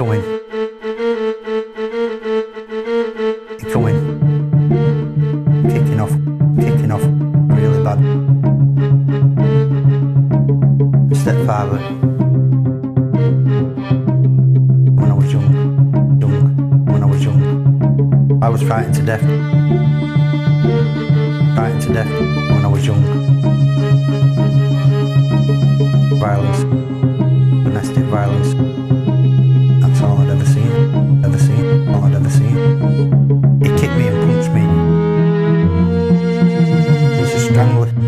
Coming. He coming. Kicking off. Kicking off. Really bad. Stepfather. Eh? When I was young. Young. When I was young. I was frightened to death. Frightened to death when I was young. Violence. Domestic violence. gang